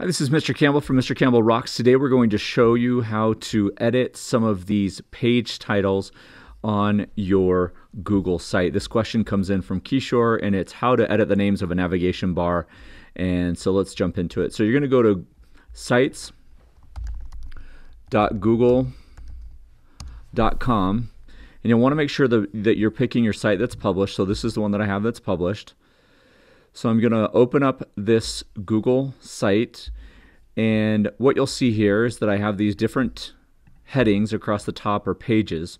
Hi, this is Mr. Campbell from Mr. Campbell Rocks. Today we're going to show you how to edit some of these page titles on your Google site. This question comes in from Kishore and it's how to edit the names of a navigation bar. And so let's jump into it. So you're going to go to sites.google.com and you'll want to make sure that, that you're picking your site that's published. So this is the one that I have that's published. So I'm going to open up this Google site and what you'll see here is that I have these different headings across the top or pages.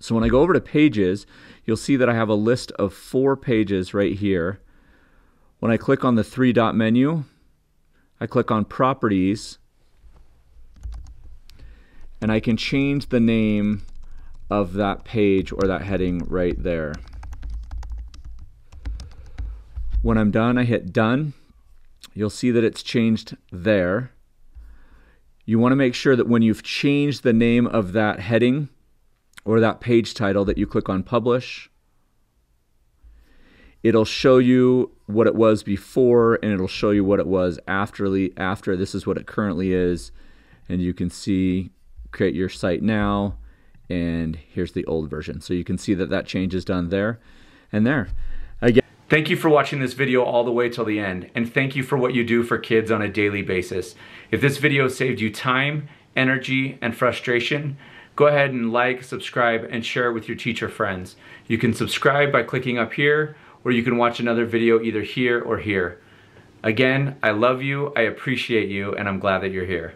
So when I go over to pages, you'll see that I have a list of four pages right here. When I click on the three dot menu, I click on properties and I can change the name of that page or that heading right there. When I'm done, I hit done. You'll see that it's changed there. You want to make sure that when you've changed the name of that heading or that page title that you click on publish. It'll show you what it was before and it'll show you what it was after, after. This is what it currently is. And you can see create your site now and here's the old version. So you can see that that change is done there and there. Thank you for watching this video all the way till the end, and thank you for what you do for kids on a daily basis. If this video saved you time, energy, and frustration, go ahead and like, subscribe, and share it with your teacher friends. You can subscribe by clicking up here, or you can watch another video either here or here. Again, I love you, I appreciate you, and I'm glad that you're here.